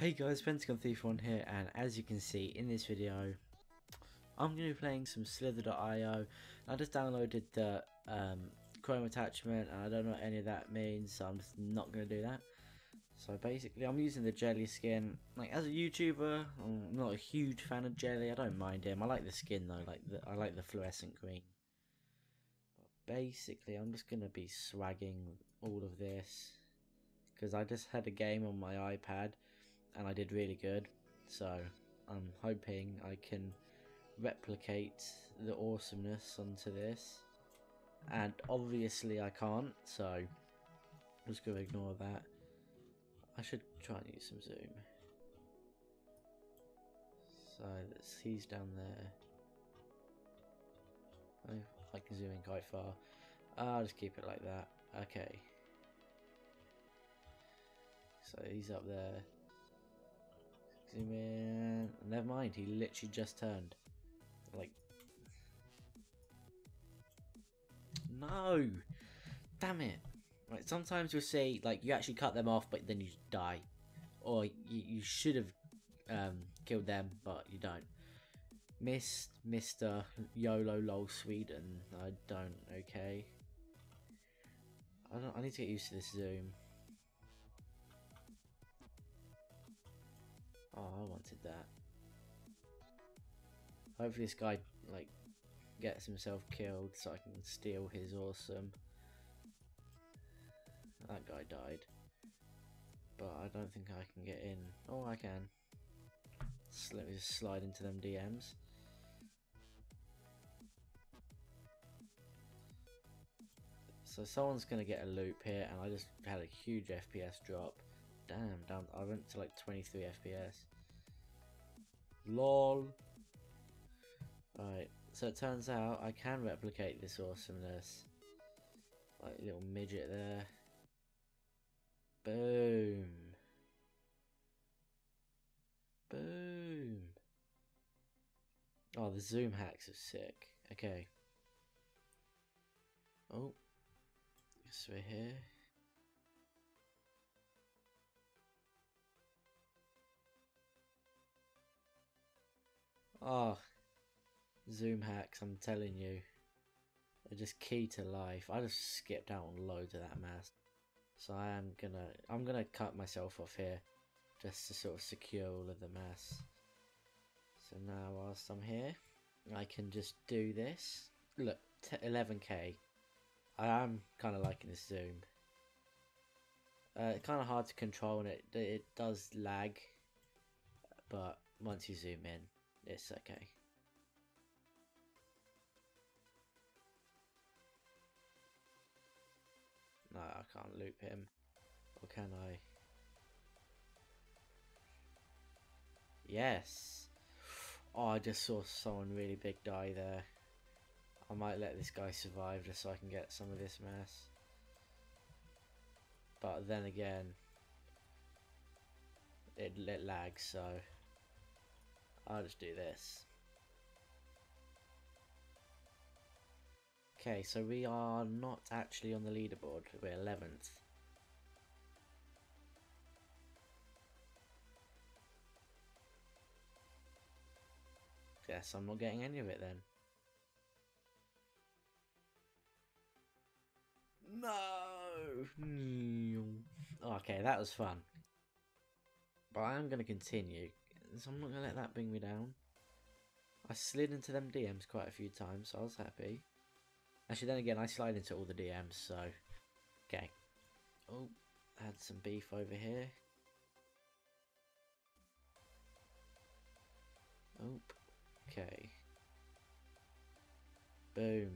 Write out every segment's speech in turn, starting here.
Hey guys, Pentagon Thief 1 here, and as you can see in this video, I'm going to be playing some Slither.io. I just downloaded the um, Chrome attachment, and I don't know what any of that means, so I'm just not going to do that. So basically, I'm using the Jelly skin. Like as a YouTuber, I'm not a huge fan of Jelly. I don't mind him. I like the skin though. Like the, I like the fluorescent green. But basically, I'm just going to be swagging all of this because I just had a game on my iPad and I did really good. So I'm hoping I can replicate the awesomeness onto this. And obviously I can't, so I'm just going to ignore that. I should try and use some zoom. So he's down there. I, I can zoom in quite far. I'll just keep it like that. Okay. So he's up there. Never mind, he literally just turned. Like. No! Damn it! Right, sometimes you'll see, like, you actually cut them off, but then you die. Or you, you should have um, killed them, but you don't. Missed Mr. YOLO LOL Sweden. I don't, okay. I don't I need to get used to this zoom. Oh, I wanted that. Hopefully this guy, like, gets himself killed so I can steal his awesome. That guy died. But I don't think I can get in. Oh, I can. So let me just slide into them DMs. So someone's going to get a loop here and I just had a huge FPS drop. Damn, down, I went to like 23 FPS. LOL. Alright, so it turns out I can replicate this awesomeness. Like little midget there. Boom. Boom. Oh, the zoom hacks are sick. Okay. Oh. Guess we're here. Oh, zoom hacks, I'm telling you. They're just key to life. I just skipped out on loads of that mask. So I am gonna, I'm gonna cut myself off here. Just to sort of secure all of the mass. So now whilst I'm here, I can just do this. Look, 11k. I am kind of liking this zoom. Uh, kind of hard to control and it, it does lag. But once you zoom in, it's okay. No, I can't loop him. Or can I? Yes! Oh, I just saw someone really big die there. I might let this guy survive just so I can get some of this mess. But then again, it, it lags, so I'll just do this. Okay, so we are not actually on the leaderboard, we're 11th. Guess I'm not getting any of it then. No! Hmm. Okay, that was fun. But I am going to continue so I'm not to let that bring me down. I slid into them DMs quite a few times, so I was happy. Actually, then again, I slide into all the DMs, so... Okay. Oh, had some beef over here. Oh, okay. Boom.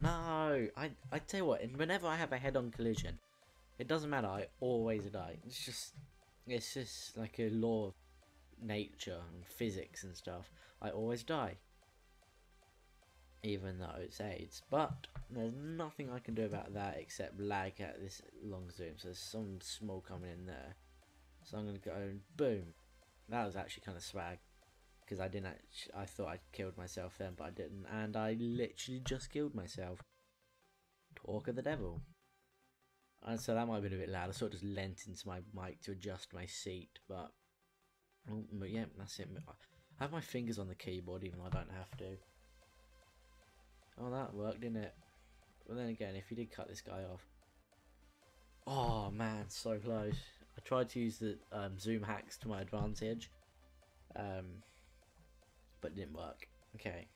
No! I, I tell you what, whenever I have a head-on collision, it doesn't matter, I always die. It's just, it's just like a law of nature and physics and stuff. I always die. Even though it's AIDS. But, there's nothing I can do about that except lag at this long zoom. So there's some small coming in there. So I'm going to go and boom. That was actually kind of swag. Because I didn't actually, I thought I'd killed myself then, but I didn't. And I literally just killed myself. Talk of the devil. And so that might have been a bit loud. I sort of just leant into my mic to adjust my seat, but, oh, but yeah, that's it. I have my fingers on the keyboard even though I don't have to. Oh, that worked, didn't it? But then again, if you did cut this guy off, oh man, so close. I tried to use the um, zoom hacks to my advantage, um, but didn't work. Okay.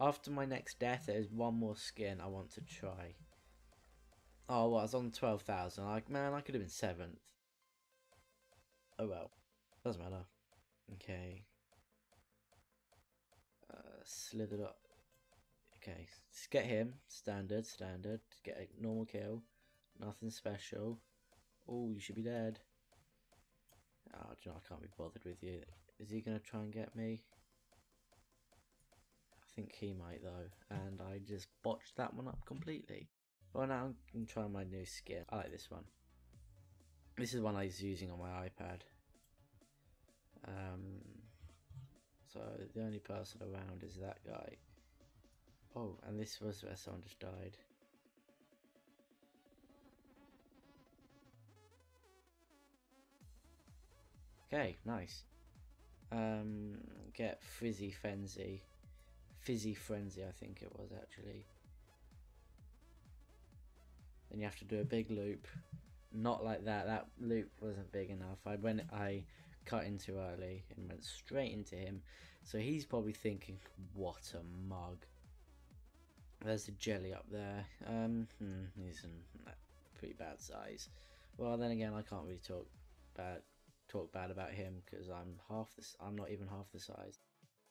After my next death, there's one more skin I want to try. Oh, well, I was on 12,000. Like, man, I could have been 7th. Oh well. Doesn't matter. Okay. Uh, slithered up. Okay, let's get him. Standard, standard. Get a normal kill. Nothing special. Oh, you should be dead. Oh, you know, I can't be bothered with you. Is he going to try and get me? I think he might though. And I just botched that one up completely. Well, now I'm going to try my new skin. I like this one. This is one I was using on my iPad. Um, so the only person around is that guy. Oh, and this was where someone just died. Okay, nice. Um, get Fizzy Frenzy. Fizzy Frenzy, I think it was actually. Then you have to do a big loop. Not like that. That loop wasn't big enough. I went. I cut in too early and went straight into him. So he's probably thinking, "What a mug." There's a jelly up there. Um, hmm, he's in pretty bad size. Well, then again, I can't really talk bad talk bad about him because I'm half this. I'm not even half the size.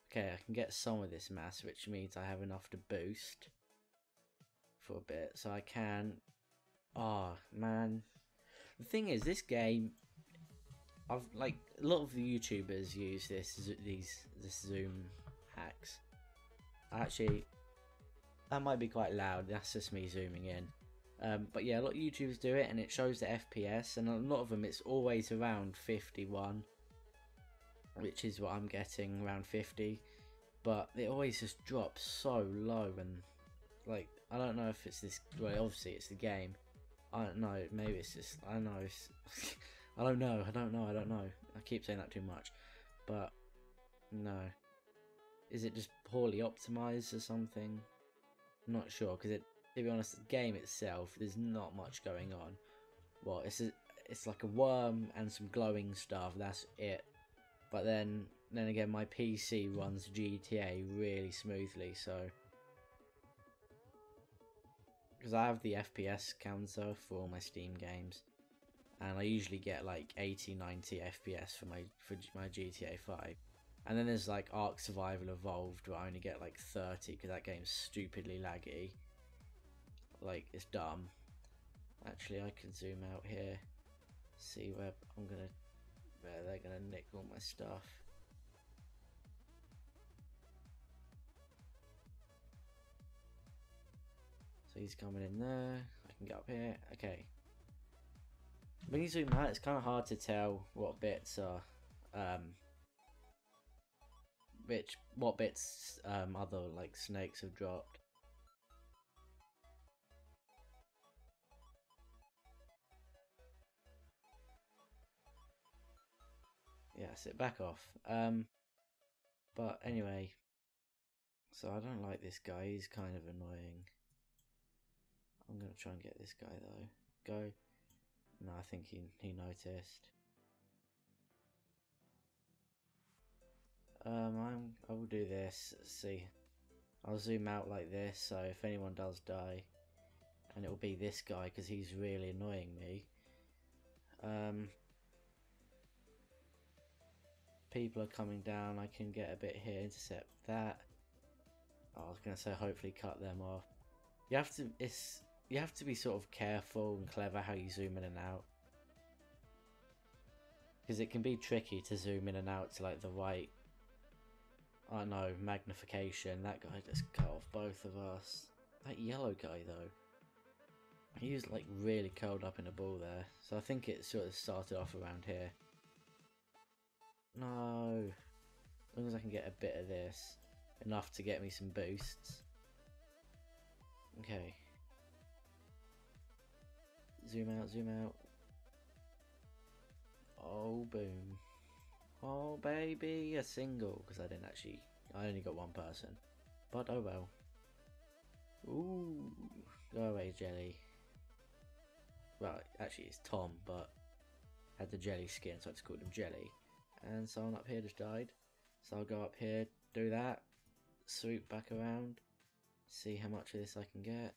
Okay, I can get some of this mass, which means I have enough to boost for a bit. So I can. Oh man, the thing is, this game. I've like a lot of the YouTubers use this these this zoom hacks. Actually, that might be quite loud. That's just me zooming in. Um, but yeah, a lot of YouTubers do it, and it shows the FPS, and a lot of them it's always around 51, which is what I'm getting around 50. But it always just drops so low, and like I don't know if it's this. Well, obviously it's the game. I don't know. Maybe it's just I don't know. I don't know. I don't know. I don't know. I keep saying that too much, but no. Is it just poorly optimized or something? I'm not sure because it to be honest, the game itself, there's not much going on. Well, it's a, it's like a worm and some glowing stuff. That's it. But then, then again, my PC runs GTA really smoothly, so because I have the FPS counter for all my Steam games, and I usually get like 80, 90 FPS for my for my GTA 5. And then there's like Ark Survival Evolved, where I only get like 30 because that game's stupidly laggy like it's dumb. Actually, I can zoom out here, see where I'm gonna, where they're gonna nick all my stuff. He's coming in there. I can get up here. Okay. When you zoom out, it's kind of hard to tell what bits are, um, which what bits um, other like snakes have dropped. yeah, sit back off. Um, but anyway, so I don't like this guy. He's kind of annoying. I'm gonna try and get this guy though. Go. No, I think he he noticed. Um, I'm I will do this. Let's see, I'll zoom out like this. So if anyone does die, and it will be this guy because he's really annoying me. Um, people are coming down, I can get a bit here, intercept that. I was going to say hopefully cut them off. You have to, it's, you have to be sort of careful and clever how you zoom in and out. Because it can be tricky to zoom in and out to like the right, I don't know, magnification. That guy just cut off both of us. That yellow guy though. He was like really curled up in a ball there. So I think it sort of started off around here. No. As long as I can get a bit of this. Enough to get me some boosts. Okay. Zoom out, zoom out. Oh, boom. Oh, baby, a single. Because I didn't actually, I only got one person. But oh well. Ooh, oh, go away, Jelly. Well, actually, it's Tom, but had the jelly skin, so I just called him Jelly. And someone up here just died. So I'll go up here, do that, swoop back around, see how much of this I can get.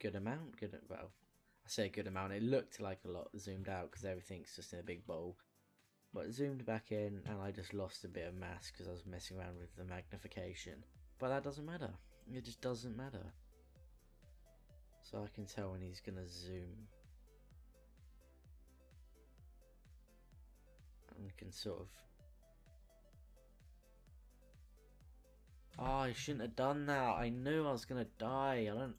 Good amount, good, well, I say a good amount. It looked like a lot zoomed out because everything's just in a big bowl. But zoomed back in and I just lost a bit of mass because I was messing around with the magnification. But that doesn't matter. It just doesn't matter. So I can tell when he's gonna zoom. And can sort of Oh, I shouldn't have done that. I knew I was gonna die. I don't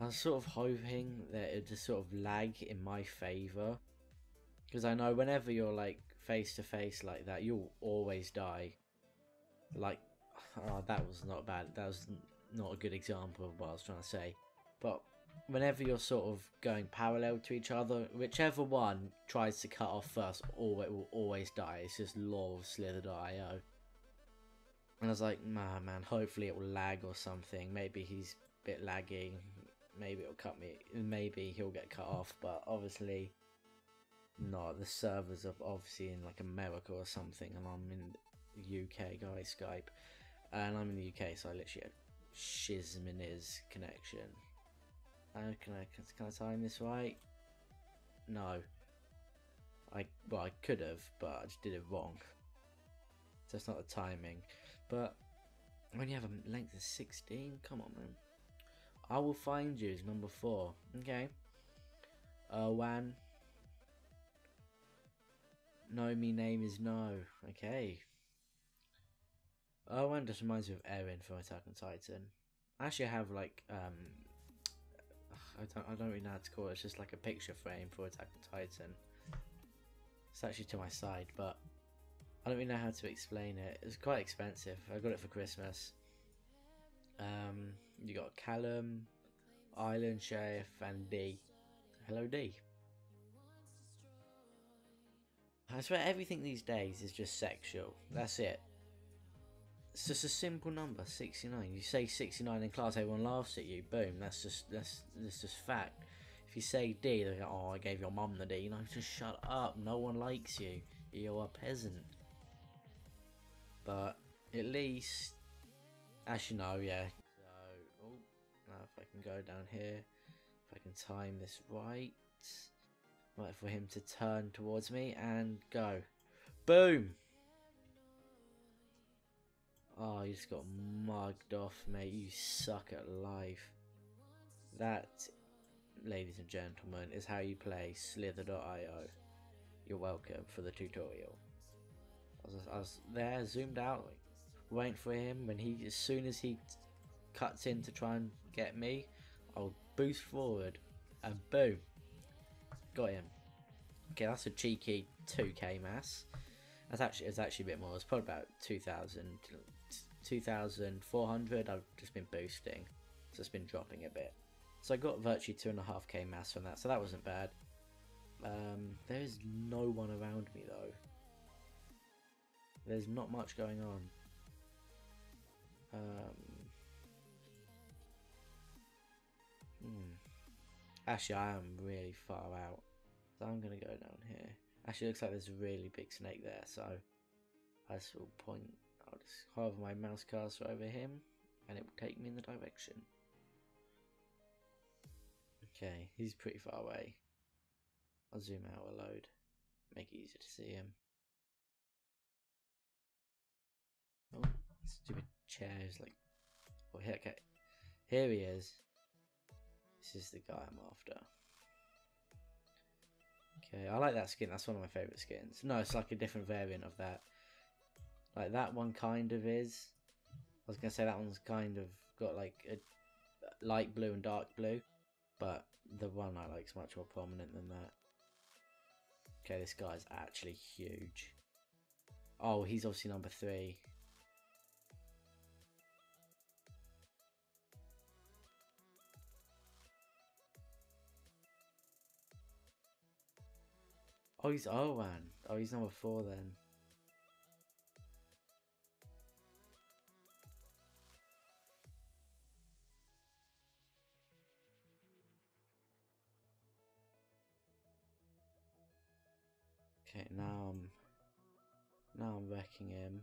I was sort of hoping that it just sort of lag in my favour. Because I know whenever you're like face to face like that, you'll always die. Like, oh, that was not bad. That was not a good example of what I was trying to say. But whenever you're sort of going parallel to each other, whichever one tries to cut off first, always will always die. It's just law of Slither.io. And I was like, nah, man, hopefully it will lag or something. Maybe he's a bit laggy maybe it'll cut me. Maybe he'll get cut off, but obviously, no. The servers are obviously in like America or something, and I'm in the UK, guys. Skype, and I'm in the UK, so I literally have his connection. Uh, can I can I time this right? No. I well I could have, but I just did it wrong. So it's not the timing. But when you have a length of 16, come on, man. I will find you is number four. Okay. Uh, Wan. No, me name is no. Okay. Erwan just reminds me of Eren from Attack on Titan. I actually, have like um, I don't I don't really know how to call it. It's just like a picture frame for Attack on Titan. It's actually to my side, but I don't really know how to explain it. It's quite expensive. I got it for Christmas. Um, you got Callum, Island Sheriff, and D. Hello, D. I swear everything these days is just sexual. That's it. It's just a simple number, 69. You say 69 in class, everyone laughs at you. Boom. That's just that's that's just fact. If you say D, they go, "Oh, I gave your mum the D." You know, just shut up. No one likes you. You're a peasant. But at least, actually, no, yeah, So, oh, now if I can go down here, if I can time this right, right for him to turn towards me and go. Boom! Oh, you just got mugged off, mate. You suck at life. That, ladies and gentlemen, is how you play Slither.io. You're welcome for the tutorial. I was, I was there, zoomed out, like, waiting for him. When he, as soon as he cuts in to try and get me, I'll boost forward and boom, got him. Okay, that's a cheeky 2k mass. That's actually it's actually a bit more. It's probably about 2,000, 2,400. I've just been boosting, so it's been dropping a bit. So I got virtually two and a half k mass from that, so that wasn't bad. Um, there is no one around me though. There's not much going on. Um, Hmm. Actually, I am really far out. So I'm going to go down here. Actually, it looks like there's a really big snake there. So I just will point. I'll just hover my mouse cursor over him. And it will take me in the direction. Okay, he's pretty far away. I'll zoom out a load. Make it easier to see him. Oh, stupid chairs like. Oh, okay. Here he is. This is the guy I'm after. Okay, I like that skin. That's one of my favourite skins. No, it's like a different variant of that. Like that one kind of is. I was going to say that one's kind of got like a light blue and dark blue. But the one I like is much more prominent than that. Okay, this guy's actually huge. Oh, he's obviously number three. Oh, he's man. Oh, he's number four then. Okay, now I'm now I'm wrecking him.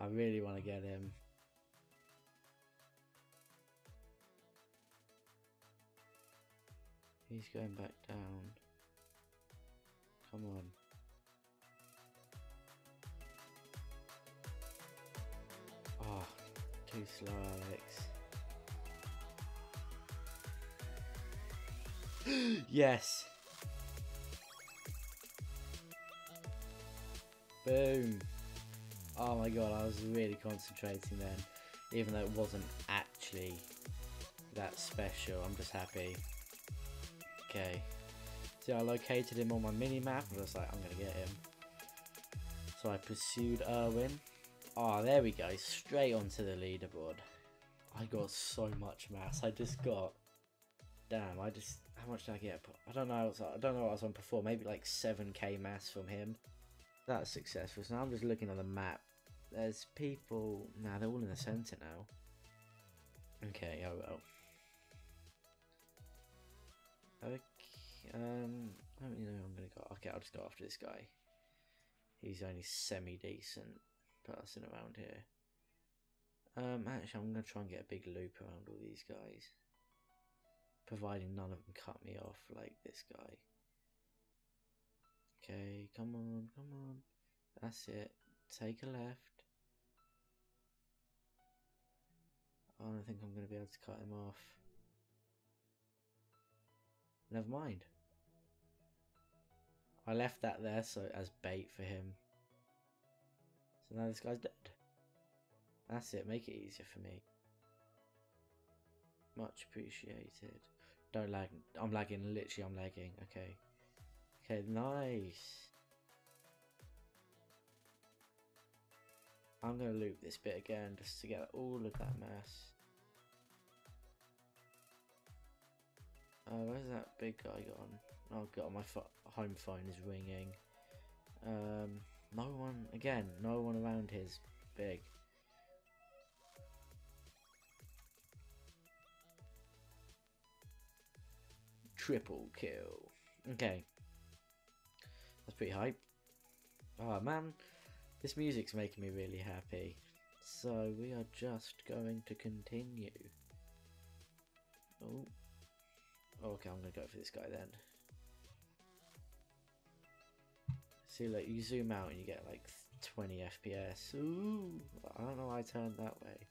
I really want to get him. He's going back down. Come on. Oh, too slow, Alex. yes. Boom. Oh my god, I was really concentrating then. Even though it wasn't actually that special. I'm just happy. Okay. See, I located him on my mini map. I was like, I'm gonna get him. So I pursued Erwin. Oh, there we go. Straight onto the leaderboard. I got so much mass. I just got. Damn, I just. How much did I get? I don't know. I don't know what I was on before. Maybe like 7k mass from him. That's successful. So now I'm just looking on the map. There's people. Nah, they're all in the centre now. Okay, oh well. Okay, um, I don't know I'm gonna go. Okay, I'll just go after this guy. He's the only semi decent person around here. Um, actually, I'm gonna try and get a big loop around all these guys, providing none of them cut me off like this guy. Okay, come on, come on. That's it. Take a left. Oh, I don't think I'm going to be able to cut him off. Never mind. I left that there so as bait for him. So now this guy's dead. That's it, make it easier for me. Much appreciated. Don't lag. I'm lagging, literally I'm lagging. Okay. Okay, nice. I'm going to loop this bit again just to get all of that mess. Oh, where's that big guy gone? Oh god, my home phone is ringing. Um, no one, again, no one around here's big. Triple kill. Okay. That's pretty hype. Oh man, this music's making me really happy. So we are just going to continue. Oh. oh okay, I'm going to go for this guy then. See, like, you zoom out and you get like 20 FPS. Ooh, I don't know why I turned that way.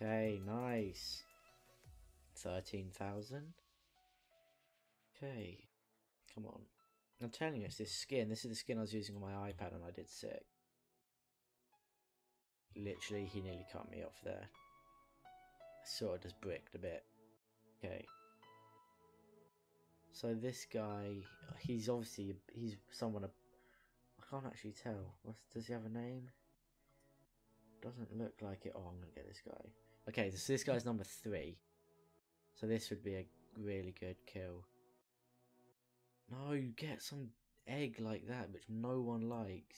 Okay, nice. 13,000. Okay, come on. I'm telling you, it's this skin. This is the skin I was using on my iPad and I did sick. Literally, he nearly cut me off there. I sort of just bricked a bit. Okay. So this guy, he's obviously, he's someone, I can't actually tell. What's, does he have a name? Doesn't look like it. Oh, I'm going to get this guy. Okay, so this guy's number three. So this would be a really good kill. No, you get some egg like that, which no one likes.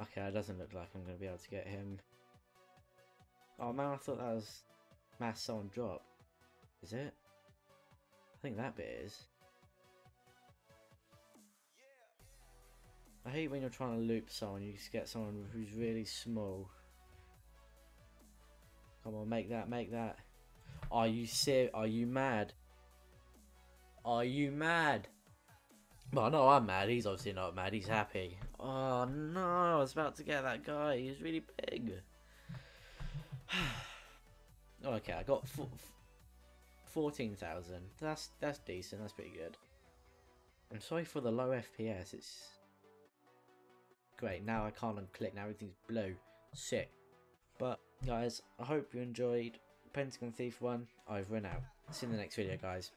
Okay, it doesn't look like I'm going to be able to get him. Oh man, I thought that was mass someone drop. Is it? I think that bit is. I hate when you're trying to loop someone, you just get someone who's really small. Come on, make that, make that. Are you ser- Are you mad? Are you mad? Well, no, I'm mad. He's obviously not mad. He's happy. Oh no, I was about to get that guy. He's really big. Okay, I got f- 14,000. That's that's decent. That's pretty good. I'm sorry for the low FPS. It's great. Now I can't unclick. Now everything's blue. Sick. But guys, I hope you enjoyed Pentagon Thief 1. I've run out. See you in the next video, guys.